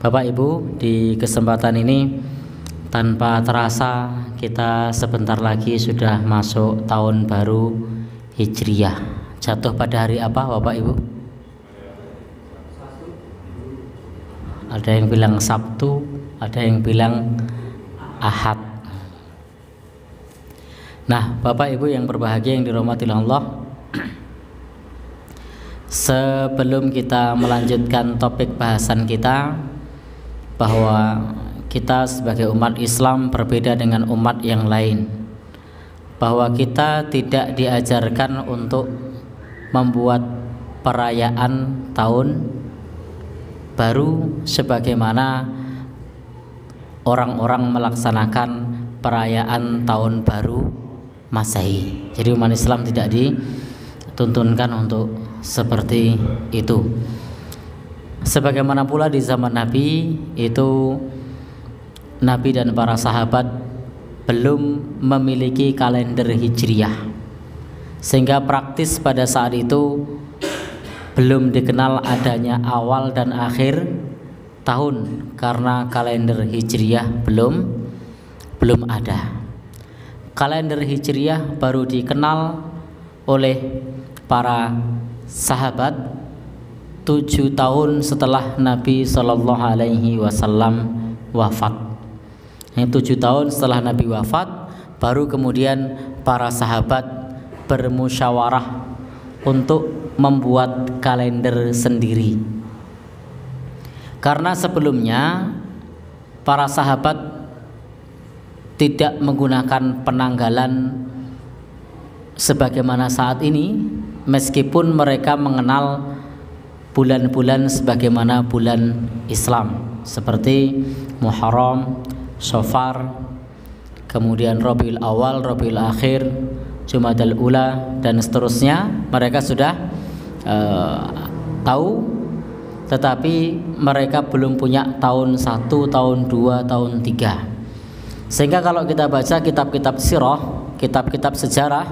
Bapak Ibu, di kesempatan ini tanpa terasa kita sebentar lagi sudah masuk tahun baru Hijriyah. Jatuh pada hari apa Bapak Ibu? Ada yang bilang Sabtu, ada yang bilang Ahad. Nah, Bapak Ibu yang berbahagia yang dirahmati Allah, sebelum kita melanjutkan topik bahasan kita bahwa kita sebagai umat Islam berbeda dengan umat yang lain bahwa kita tidak diajarkan untuk membuat perayaan tahun baru sebagaimana orang-orang melaksanakan perayaan tahun baru Masehi. Jadi umat Islam tidak dituntunkan untuk seperti itu. Sebagaimana pula di zaman Nabi itu Nabi dan para sahabat belum memiliki kalender hijriyah sehingga praktis pada saat itu belum dikenal adanya awal dan akhir tahun karena kalender hijriyah belum belum ada. Kalender hijriyah baru dikenal oleh para sahabat tujuh tahun setelah Nabi Shallallahu Alaihi Wasallam wafat yang tujuh tahun setelah Nabi wafat, baru kemudian para sahabat bermusyawarah untuk membuat kalender sendiri. Karena sebelumnya para sahabat tidak menggunakan penanggalan sebagaimana saat ini, meskipun mereka mengenal bulan-bulan sebagaimana bulan Islam seperti Muharram, Sofar, kemudian Robiul Awal, Robiul Akhir, Jumadal Ula dan seterusnya mereka sudah uh, tahu tetapi mereka belum punya tahun 1, tahun 2, tahun 3. Sehingga kalau kita baca kitab-kitab sirah, kitab-kitab sejarah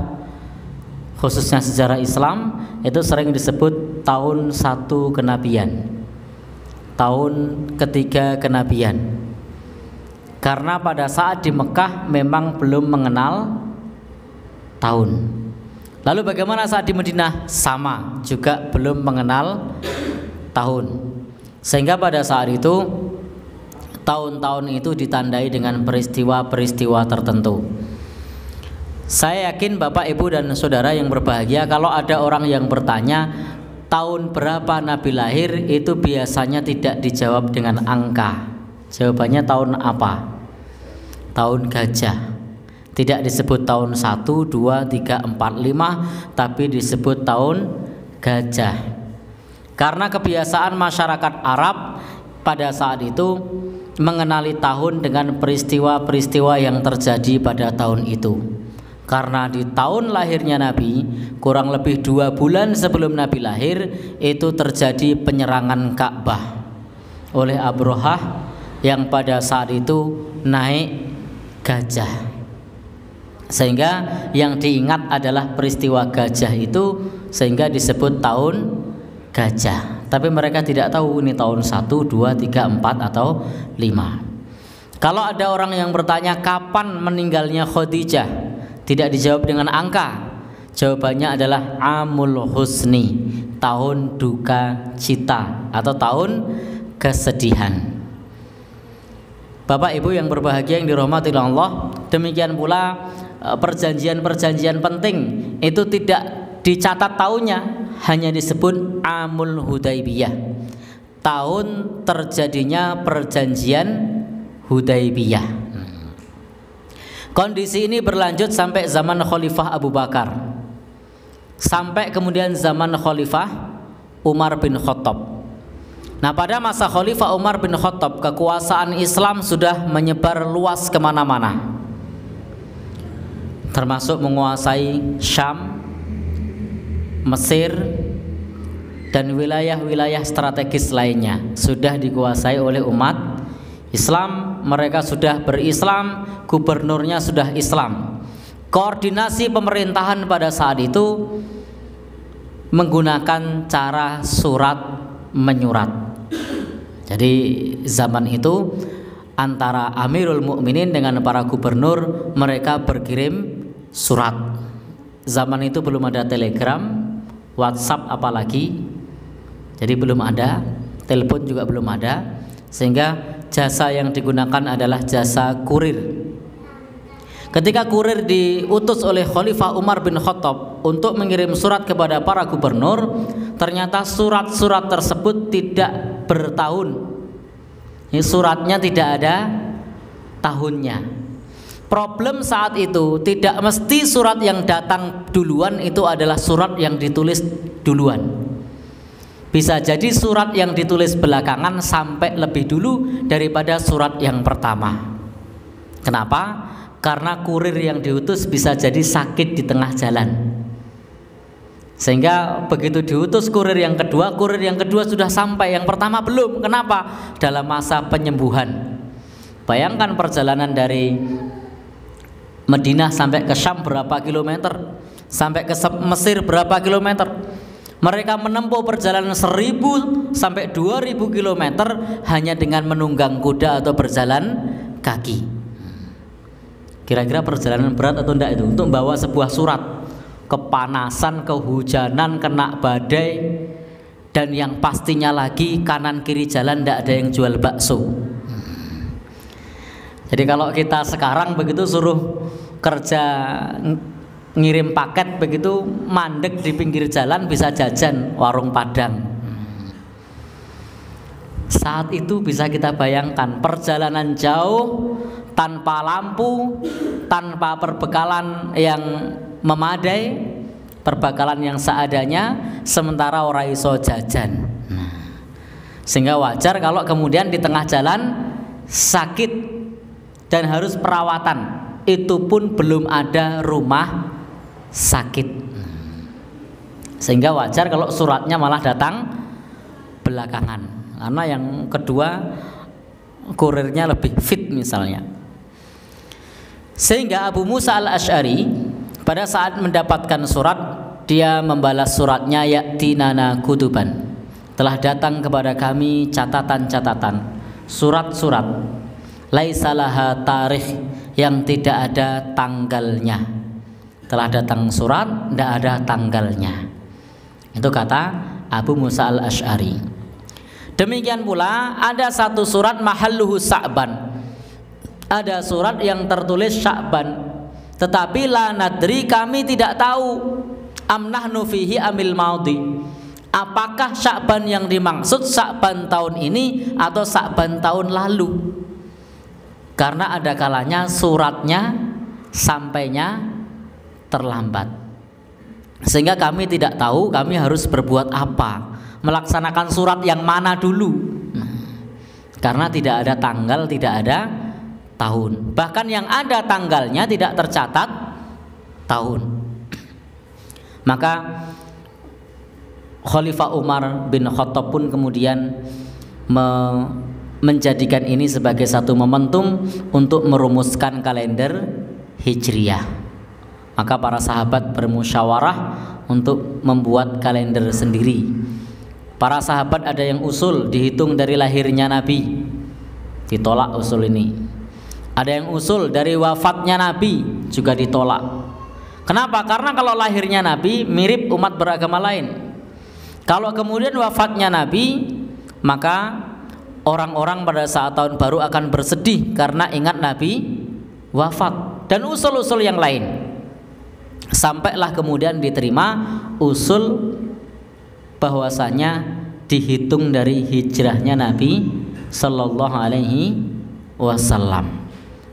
khususnya sejarah Islam itu sering disebut tahun satu kenabian. Tahun ketiga kenabian karena pada saat di Mekah memang belum mengenal tahun. Lalu bagaimana saat di Madinah? Sama, juga belum mengenal tahun. Sehingga pada saat itu tahun-tahun itu ditandai dengan peristiwa-peristiwa tertentu. Saya yakin Bapak, Ibu dan Saudara yang berbahagia kalau ada orang yang bertanya tahun berapa Nabi lahir itu biasanya tidak dijawab dengan angka Jawabannya tahun apa? Tahun gajah. Tidak disebut tahun 1, 2, 3, 4, 5 Tapi disebut tahun gajah Karena kebiasaan masyarakat Arab pada saat itu Mengenali tahun dengan peristiwa-peristiwa yang terjadi pada tahun itu Karena di tahun lahirnya Nabi Kurang lebih dua bulan sebelum Nabi lahir Itu terjadi penyerangan Ka'bah. Oleh Abrohah yang pada saat itu naik gajah. Sehingga yang diingat adalah peristiwa gajah itu sehingga disebut tahun gajah. Tapi mereka tidak tahu ini tahun 1, 2, 3, 4 atau 5 kalau ada orang yang bertanya kapan meninggalnya Khadijah tidak dijawab dengan angka jawabannya adalah Amul Husni tahun duka cita atau tahun kesedihan Bapak Ibu yang berbahagia yang dirahmati Allah, demikian pula e, perjanjian-perjanjian penting itu tidak dicatat tahunnya, hanya disebut Amul Hudaibiyah. Tahun terjadinya perjanjian Hudaibiyah. Kondisi ini berlanjut sampai zaman Khalifah Abu Bakar. Sampai kemudian zaman Khalifah Umar bin Khattab. Nah pada masa Khalifah Umar bin Khattab kekuasaan Islam sudah menyebar luas ke mana-mana termasuk menguasai Syam, Mesir dan wilayah-wilayah strategis lainnya sudah dikuasai oleh umat Islam mereka sudah berislam gubernurnya sudah Islam koordinasi pemerintahan pada saat itu menggunakan cara surat menyurat Jadi zaman itu antara Amirul Mukminin dengan para gubernur mereka berkirim surat. Zaman itu belum ada telegram, WhatsApp apalagi. Jadi belum ada, telepon juga belum ada. Sehingga jasa yang digunakan adalah jasa kurir. Ketika kurir diutus oleh Khalifah Umar bin Khattab untuk mengirim surat kepada para gubernur, ternyata surat-surat tersebut tidak bertahun ini suratnya tidak ada tahunnya. Problem saat itu tidak mesti surat yang datang duluan itu adalah surat yang ditulis duluan. Bisa jadi surat yang ditulis belakangan sampai lebih dulu daripada surat yang pertama. Kenapa? Karena kurir yang diutus bisa jadi sakit di tengah jalan. Sehingga begitu diutus kurir yang kedua, kurir yang kedua sudah sampai, yang pertama belum. Kenapa? Dalam masa penyembuhan. Bayangkan perjalanan dari Madinah sampai ke Syam berapa kilometer? Sampai ke Mesir berapa kilometer? Mereka menempuh perjalanan 1000 sampai 2000 kilometer hanya dengan menunggang kuda atau berjalan kaki. Kira-kira perjalanan berat atau enggak itu untuk membawa sebuah surat kepanasan, kehujanan, kena badai dan yang pastinya lagi kanan kiri jalan tidak ada yang jual bakso. Jadi kalau kita sekarang begitu suruh kerja ngirim paket begitu mandek di pinggir jalan bisa jajan warung Padang. Saat itu bisa kita bayangkan perjalanan jauh tanpa lampu, tanpa perbekalan yang memadai perbakalan yang seadanya sementara orang iso jajan sehingga wajar kalau kemudian di tengah jalan sakit dan harus perawatan itu pun belum ada rumah sakit sehingga wajar kalau suratnya malah datang belakangan karena yang kedua kurirnya lebih fit misalnya sehingga Abu Musa al-Ash'ari pada saat mendapatkan surat, dia membalas suratnya yaktinana kutuban. Telah datang kepada kami catatan-catatan, surat-surat. Laisalaha tarikh yang tidak ada tanggalnya. Telah datang surat, tidak ada tanggalnya. Itu kata Abu Musa al-Ash'ari. Demikian pula ada satu surat mahalluhu Sa'ban. Ada surat yang tertulis Sya'ban tetapi la nadri kami tidak tahu amnah nufihi amil maudi. Apakah Syakban yang dimaksud Syakban tahun ini atau Syakban tahun lalu? Karena ada kalanya suratnya sampainya terlambat. Sehingga kami tidak tahu kami harus berbuat apa, melaksanakan surat yang mana dulu. Nah, karena tidak ada tanggal, tidak ada tahun. Bahkan yang ada tanggalnya tidak tercatat tahun. Maka Khalifah Umar bin Khattab pun kemudian me menjadikan ini sebagai satu momentum untuk merumuskan kalender Hijriyah. Maka para sahabat bermusyawarah untuk membuat kalender sendiri. Para sahabat ada yang usul dihitung dari lahirnya Nabi. Ditolak usul ini. Ada yang usul dari wafatnya Nabi juga ditolak. Kenapa? Karena kalau lahirnya Nabi mirip umat beragama lain. Kalau kemudian wafatnya Nabi, maka orang-orang pada saat tahun baru akan bersedih karena ingat Nabi wafat dan usul-usul yang lain. Sampailah kemudian diterima usul bahwasanya dihitung dari hijrahnya Nabi Sallallahu Alaihi Wasallam.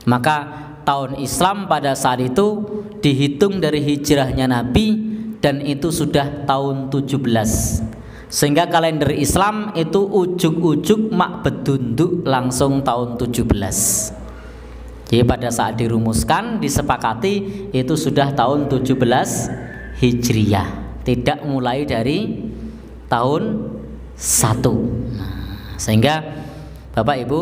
Maka tahun Islam pada saat itu dihitung dari hijrahnya Nabi dan itu sudah tahun 17 sehingga kalender Islam itu ujuk-ujuk mak bedunduk langsung tahun 17 jadi pada saat dirumuskan disepakati itu sudah tahun 17 Hijriyah tidak mulai dari tahun 1 nah, sehingga Bapak Ibu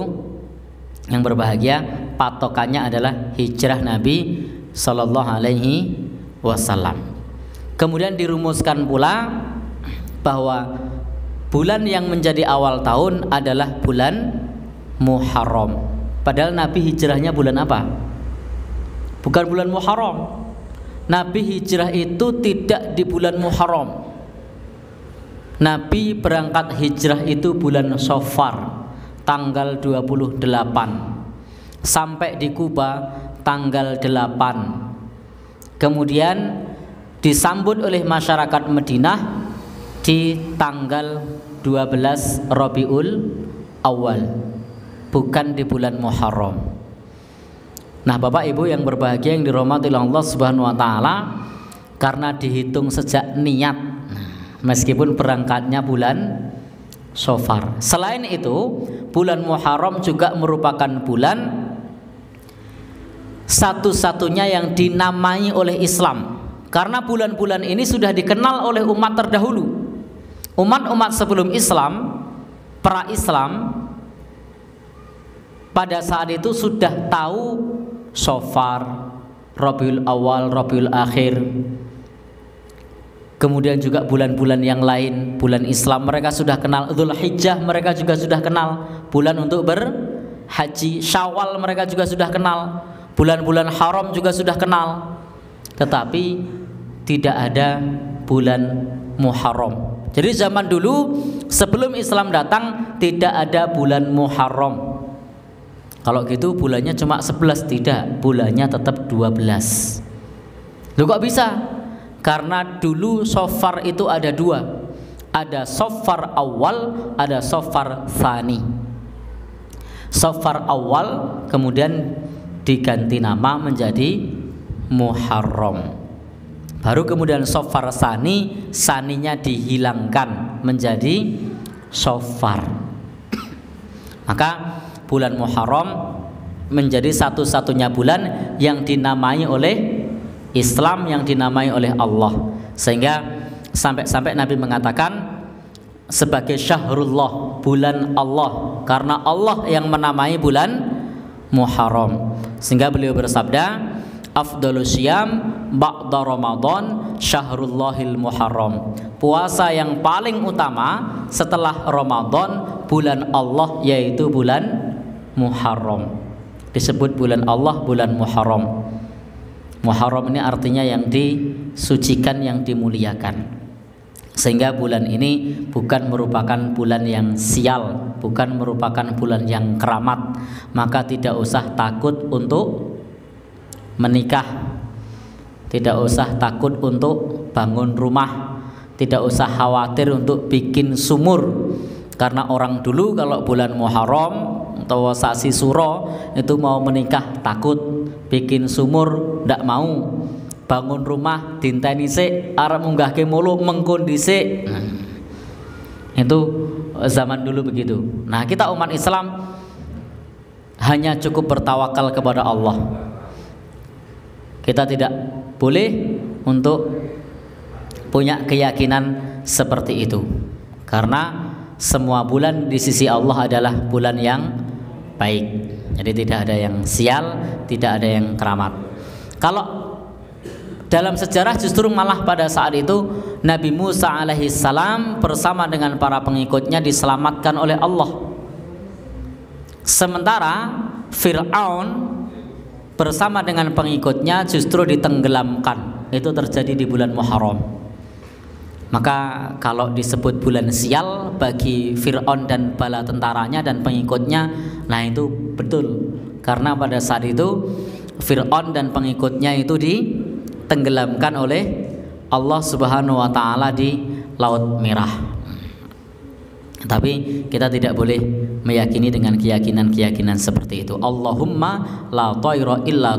yang berbahagia patokannya adalah hijrah Nabi Sallallahu Alaihi Wasallam. Kemudian dirumuskan pula bahwa bulan yang menjadi awal tahun adalah bulan Muharram. Padahal Nabi hijrahnya bulan apa? Bukan bulan Muharram. Nabi hijrah itu tidak di bulan Muharram. Nabi berangkat hijrah itu bulan Sofar tanggal 28 sampai di Kuba tanggal 8 kemudian disambut oleh masyarakat Madinah di tanggal 12 Rabiul Awal bukan di bulan Muharram Nah Bapak Ibu yang berbahagia yang dirahmati Allah Subhanahu wa taala karena dihitung sejak niat meskipun berangkatnya bulan Sofar. Selain itu, bulan Muharram juga merupakan bulan satu-satunya yang dinamai oleh Islam. Karena bulan-bulan ini sudah dikenal oleh umat terdahulu. Umat-umat sebelum Islam, pra-Islam pada saat itu sudah tahu Sofar, Rabiul Awal, Rabiul Akhir, Kemudian juga bulan-bulan yang lain, bulan Islam mereka sudah kenal, Dhul Hijjah mereka juga sudah kenal, bulan untuk berhaji, Syawal mereka juga sudah kenal, bulan-bulan haram juga sudah kenal. Tetapi tidak ada bulan Muharram. Jadi zaman dulu sebelum Islam datang tidak ada bulan Muharram. Kalau gitu bulannya cuma 11 tidak, bulannya tetap 12. Lu kok bisa? karena dulu sofar itu ada dua. Ada sofar awal ada sofar thani. Sofar awal kemudian diganti nama menjadi muharram. Baru kemudian sofar sani saninya dihilangkan menjadi sofar. Maka bulan muharram menjadi satu-satunya bulan yang dinamai oleh Islam yang dinamai oleh Allah. Sehingga sampai-sampai Nabi mengatakan sebagai syahrullah bulan Allah. Karena Allah yang menamai bulan Muharram. Sehingga beliau bersabda afdalus syam ba'da Ramadan syahrullahil Muharram. Puasa yang paling utama setelah Ramadan bulan Allah yaitu bulan Muharram disebut bulan Allah bulan Muharram Muharram ini artinya yang disucikan, yang dimuliakan. Sehingga bulan ini bukan merupakan bulan yang sial, bukan merupakan bulan yang keramat, maka tidak usah takut untuk menikah. Tidak usah takut untuk bangun rumah, tidak usah khawatir untuk bikin sumur. Karena orang dulu kalau bulan Muharram atau sasi suro itu mau menikah takut bikin sumur ndak mau. Bangun rumah dinteni sik arep munggahke mulu mengkon dhisik. Nah, itu zaman dulu begitu. Nah kita umat Islam hanya cukup bertawakal kepada Allah. Kita tidak boleh untuk punya keyakinan seperti itu. Karena semua bulan di sisi Allah adalah bulan yang baik jadi tidak ada yang sial, tidak ada yang keramat. Kalau dalam sejarah justru malah pada saat itu Nabi Musa alaihi salam bersama dengan para pengikutnya diselamatkan oleh Allah. Sementara Fir'aun bersama dengan pengikutnya justru ditenggelamkan. Itu terjadi di bulan Muharram. Maka kalau disebut bulan sial bagi Fir'aun dan bala tentaranya dan pengikutnya, nah itu betul. Karena pada saat itu Fir'aun dan pengikutnya itu ditenggelamkan oleh Allah Subhanahu wa taala di Laut Merah. Tapi kita tidak boleh meyakini dengan keyakinan-keyakinan seperti itu. Allahumma la illa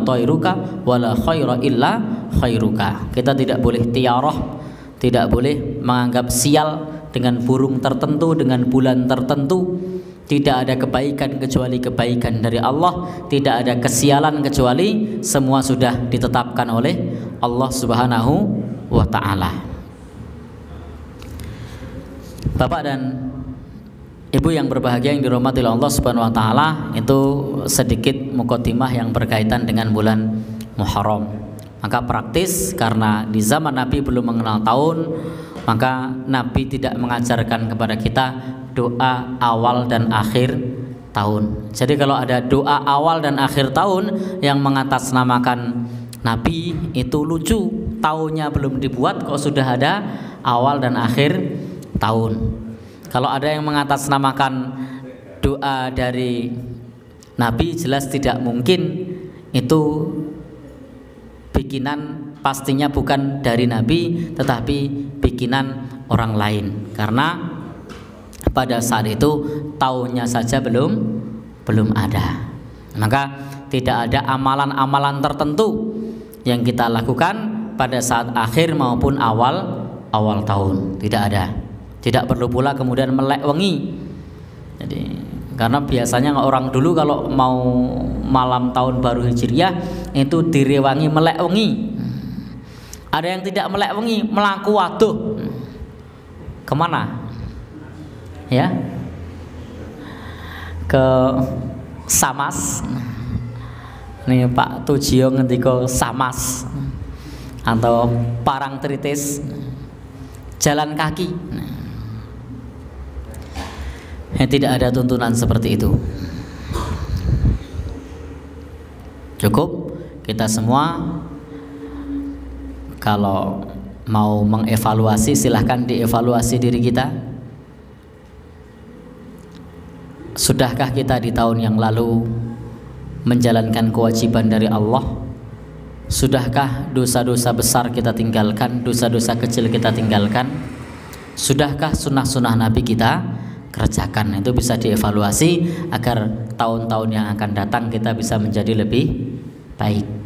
wa la illa khairuka. Kita tidak boleh tiarah tidak boleh menganggap sial dengan burung tertentu dengan bulan tertentu. Tidak ada kebaikan kecuali kebaikan dari Allah. Tidak ada kesialan kecuali semua sudah ditetapkan oleh Allah Subhanahu wa taala. Bapak dan Ibu yang berbahagia yang dirahmati Allah Subhanahu wa taala itu sedikit mukotimah yang berkaitan dengan bulan Muharram maka praktis karena di zaman Nabi belum mengenal tahun, maka Nabi tidak mengajarkan kepada kita doa awal dan akhir tahun. Jadi kalau ada doa awal dan akhir tahun yang mengatasnamakan Nabi itu lucu. Tahunnya belum dibuat kok sudah ada awal dan akhir tahun. Kalau ada yang mengatasnamakan doa dari Nabi jelas tidak mungkin itu bikinan pastinya bukan dari Nabi tetapi bikinan orang lain. Karena pada saat itu tahunnya saja belum belum ada. Maka tidak ada amalan-amalan tertentu yang kita lakukan pada saat akhir maupun awal awal tahun. Tidak ada. Tidak perlu pula kemudian melek wengi. Jadi karena biasanya orang dulu kalau mau malam tahun baru hijriah itu direwangi melek wengi. Ada yang tidak melek wengi melaku waduh ke mana? Ya? Ke Samas. Nih Pak Tujio ngendiko Samas atau Parang Tritis. Jalan kaki ya, tidak ada tuntunan seperti itu cukup kita semua kalau mau mengevaluasi silahkan dievaluasi diri kita Sudahkah kita di tahun yang lalu menjalankan kewajiban dari Allah? Sudahkah dosa-dosa besar kita tinggalkan, dosa-dosa kecil kita tinggalkan? Sudahkah sunnah-sunnah Nabi kita kerjakan? Itu bisa dievaluasi agar tahun-tahun yang akan datang kita bisa menjadi lebih baik.